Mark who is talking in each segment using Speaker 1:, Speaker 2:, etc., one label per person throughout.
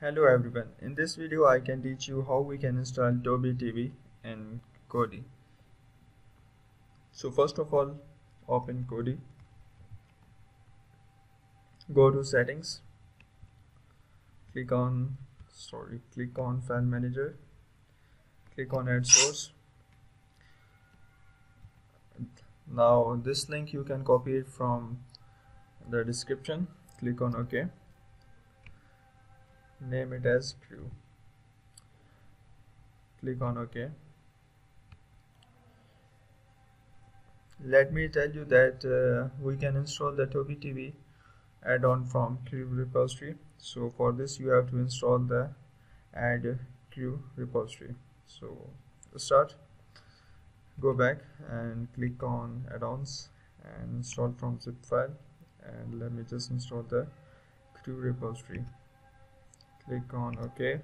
Speaker 1: Hello everyone, in this video I can teach you how we can install Tubi TV in Kodi. So first of all, open Kodi, go to settings, click on, sorry, click on file manager, click on add source. Now this link you can copy it from the description, click on OK name it as crew click on ok. Let me tell you that uh, we can install the Tubi TV add-on from crew repository. So for this you have to install the add crew repository. So start. Go back and click on add-ons and install from zip file. And let me just install the crew repository click on OK.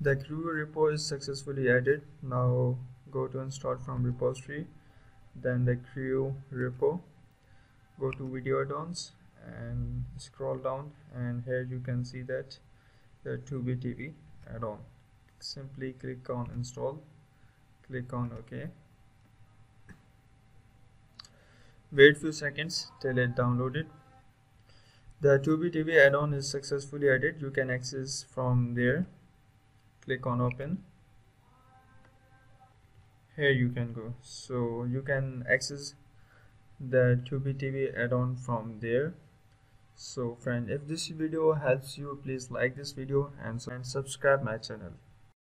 Speaker 1: The crew repo is successfully added. Now go to install from repository then the crew repo. Go to video add-ons and scroll down and here you can see that the Tubi TV add-on. Simply click on install. Click on OK Wait few seconds till it downloaded. The Tubi TV add-on is successfully added. You can access from there. Click on open. Here you can go. So you can access the Tubi TV add-on from there. So friend, if this video helps you, please like this video and subscribe my channel.